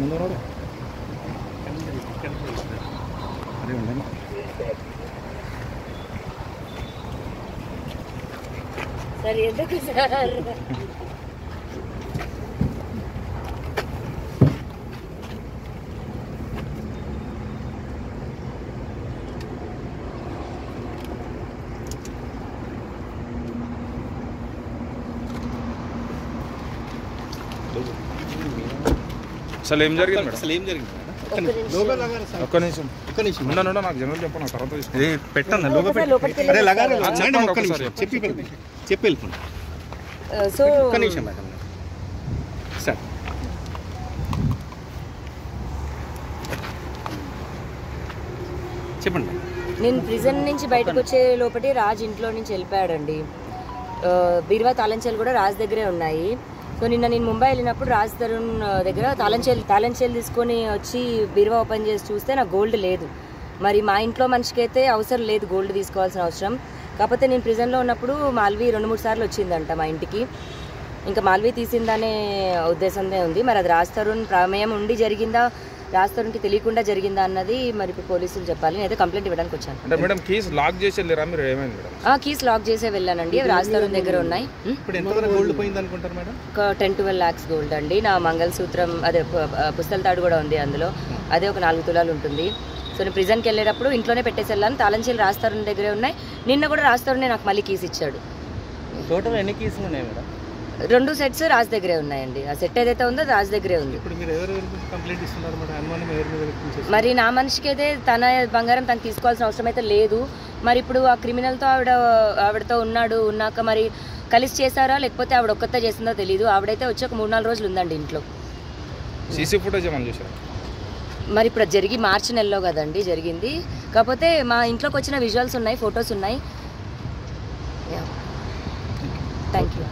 ముందు రోడ్ అదే ఉండండి సార్ ఎందుకు సార్ అసలు ఏం జరిగింది మేడం అసలు ఏం జరిగింది? ఒక్క నిమిషం. లోగో లగారు సార్. ఒక్క నిమిషం ఒక్క నిమిషం మేడం. ఉండండి నాకు జనరల్ చెప్పు నాకు తర్వాత పెట్టండి లోగో పెట్టి అరే లగారు ఒక్క. నిమిషం చెప్పి. చెప్పి వెళ్ళిపోండి సో ఒక్క నిమిషం మేడం సార్ చెప్పండి. నేను ప్రిజన్ నుంచి బయటకు వచ్చే లోపటి రాజ్ ఇంట్లో నుంచి వెళ్ళిపోయాడండి బీరువా తాళంచేలు కూడా రాజ్ దగ్గరే ఉన్నాయి సో నిన్న నేను ముంబై వెళ్ళినప్పుడు రాజ్ తరుణ్ దగ్గర తాళంచేలు తాళంచేలు తీసుకొని వచ్చి బీరువా ఓపెన్ చేసి చూస్తే నాకు గోల్డ్ లేదు. మరి మా ఇంట్లో మనిషికి అయితే అవసరం లేదు గోల్డ్ తీసుకోవాల్సిన అవసరం. కాకపోతే నేను ప్రిజన్లో ఉన్నప్పుడు మాల్వి రెండు మూడు సార్లు వచ్చిందంట మా ఇంటికి. ఇంకా మాల్వి తీసిందనే ఉద్దేశమే ఉంది. మరి అది రాజ్ తరుణ్ ప్రమేయం ఉండి జరిగిందా? రాజ్ తరుణ్కి తెలియకుండా జరిగిందా అన్నది మరి ఇప్పుడు పోలీసులు చెప్పాలి. నేనైతే కంప్లైంట్ ఇవ్వడానికి వచ్చాను. అంటే మేడం కీస్ లాక్ చేసి వెళ్ళిరా? మీరు ఏమైంది మేడం? ఆ కీస్ లాక్ చేసే వెళ్ళానండి. అవి రాజ్ తరుణ్ దగ్గర ఉన్నాయి? ఇప్పుడు ఎంతవరకు గోల్డ్ పోయింది అనుకుంటారు మేడం? ఒక టెన్ ట్వెల్వ్ ల్యాక్స్ గోల్డ్ అండి. నా మంగళసూత్రం అదే పుస్తల తాడు కూడా ఉంది అందులో. అదే ఒక నాలుగు తులాలు ఉంటుంది. సో నేను ప్రిజన్కి వెళ్ళేటప్పుడు ఇంట్లోనే పెట్టేసి వెళ్ళాను. తాళంచీలు రాజ్ తరుణ్ దగ్గరే ఉన్నాయి. నిన్న కూడా రాజ్ తరుణే నాకు మళ్ళీ కీస్ ఇచ్చాడు. టోటల్ ఎన్ని కేసులు ఉన్నాయి మేడం? రెండు సెట్స్ రాజ్ దగ్గరే ఉన్నాయండి. ఆ సెట్ ఏదైతే ఉందో అది రాజ్ దగ్గరే ఉంది. ఇప్పుడు మీరు నా మనిషికి అయితే తన బంగారం తనకు తీసుకోవాల్సిన అవసరం అయితే లేదు. మరి ఇప్పుడు ఆ క్రిమినల్తో ఆవిడ ఆవిడతో ఉన్నాడు ఉన్నాక మరి కలిసి చేశారా? లేకపోతే ఆవిడ ఒక్కతే చేసిందో తెలియదు ఆవిడైతే వచ్చి ఒక మూడు నాలుగు రోజులు ఉందండి ఇంట్లో. సీసీ ఫుటేజ్ ఏమని చూసారా మరి ఇప్పుడు అది జరిగి మార్చి నెలలో కదండి జరిగింది. కాకపోతే మా ఇంట్లోకి వచ్చిన విజువల్స్ ఉన్నాయి ఫొటోస్ ఉన్నాయి. Thank you